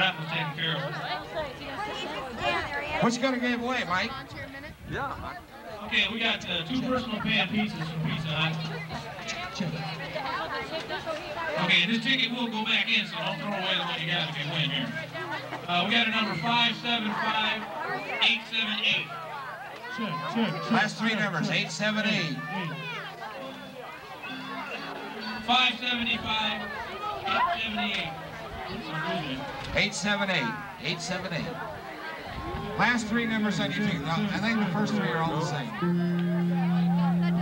What's was taken care of. What you gonna give away, Mike? Yeah. Okay, we got uh, two personal pan pizzas from Pizza Hut. Okay, this ticket will go back in, so don't throw away the one you got if you win here. Uh, we got a number 575878. Last three numbers, 878. 575, 878. 878. Last three numbers on your ticket. I think the first three are all the same.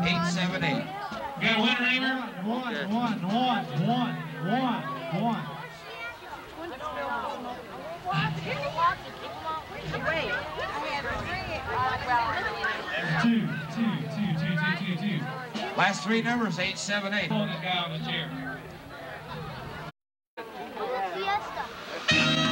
878. You got a winner, Raymer? One, one, one, one, one, one. Two, two, two, two, two, two, two. Last three numbers, 878. Pull the guy on the chair. Thank you.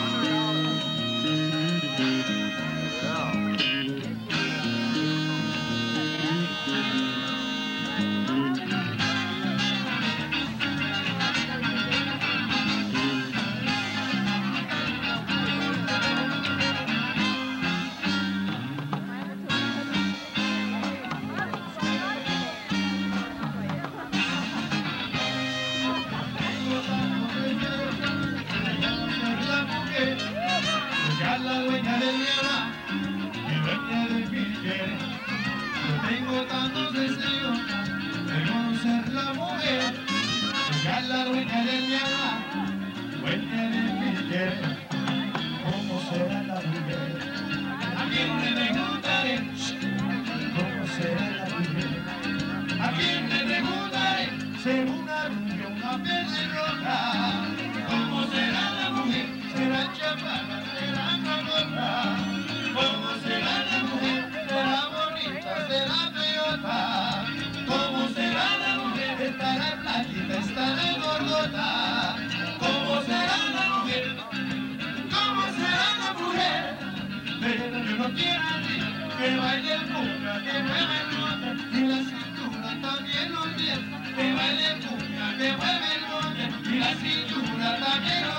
la cintura también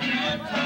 time.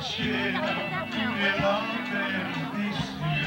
写着不浪费的诗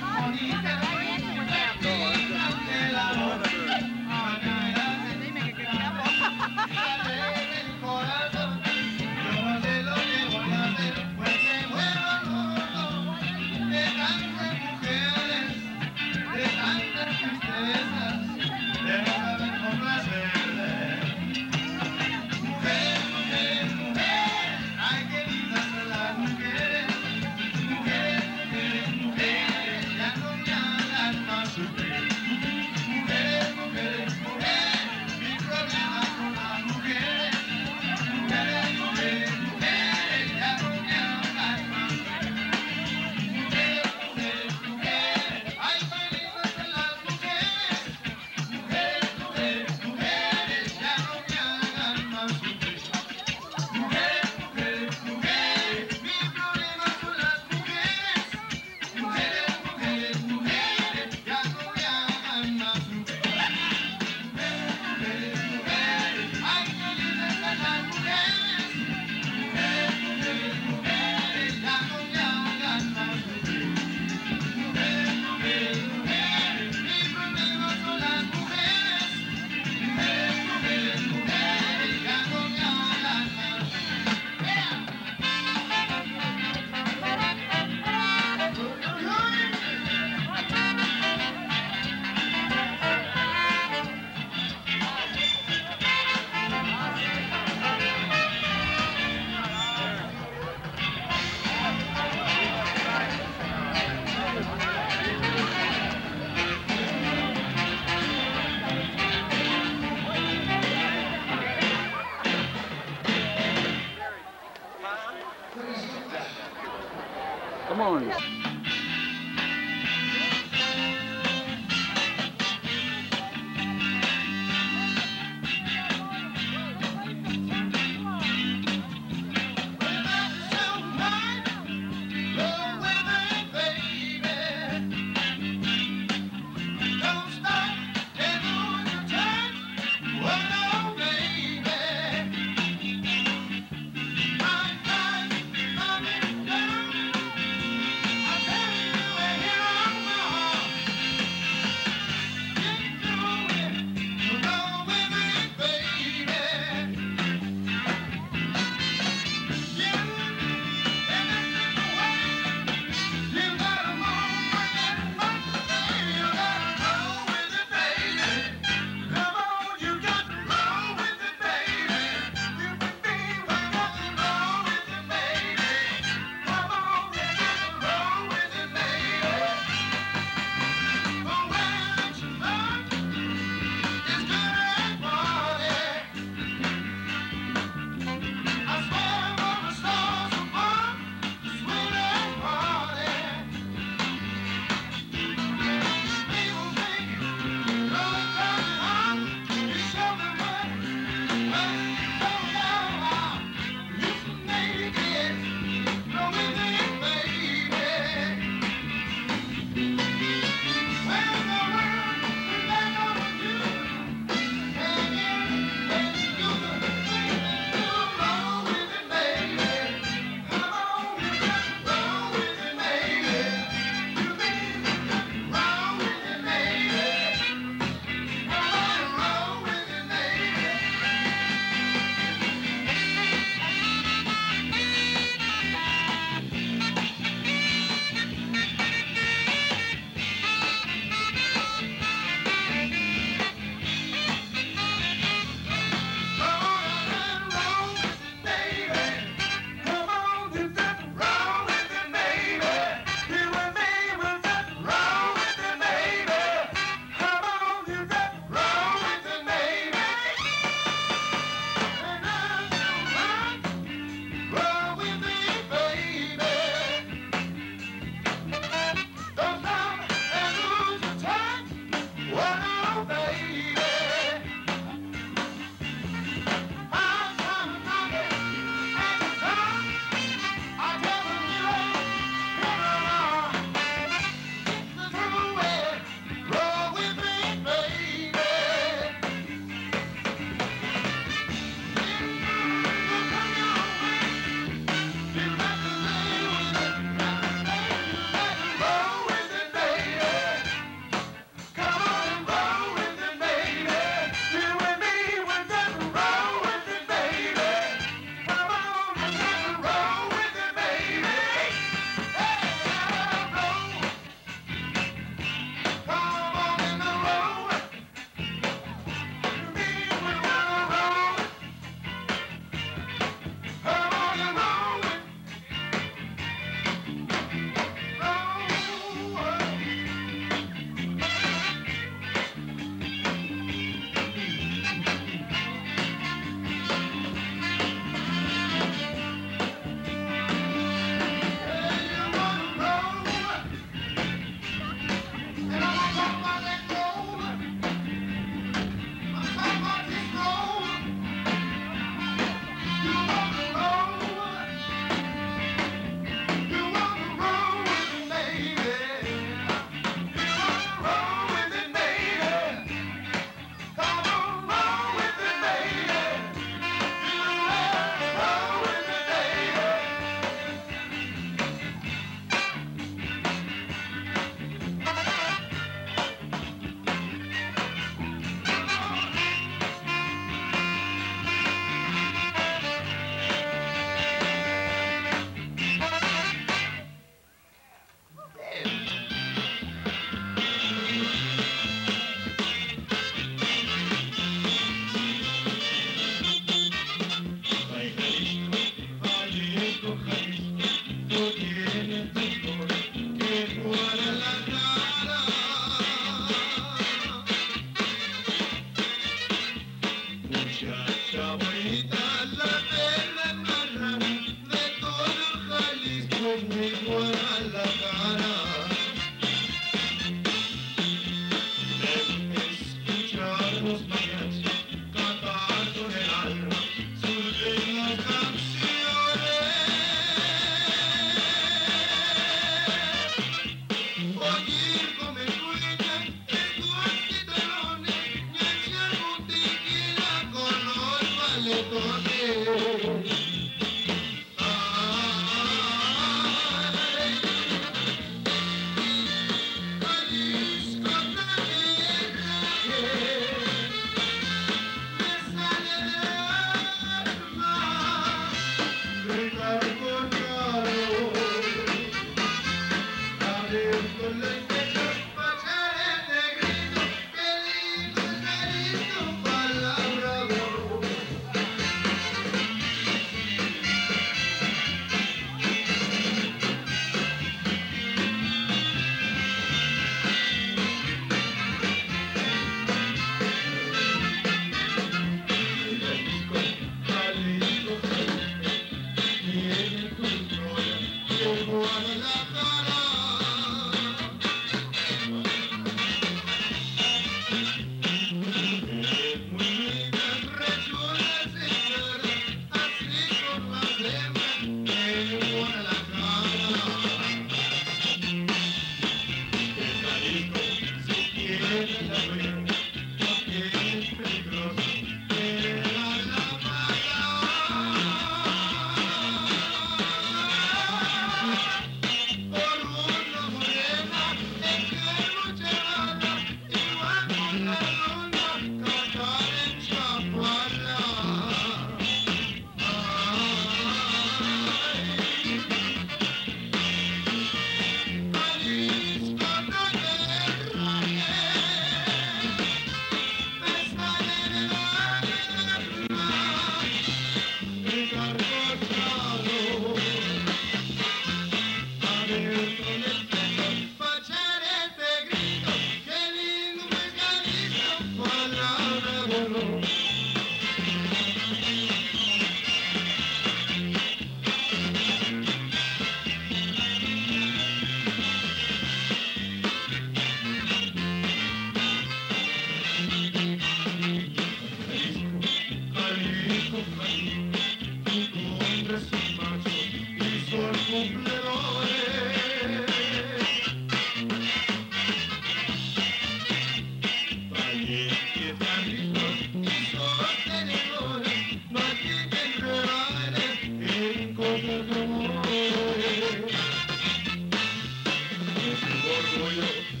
you.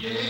Yo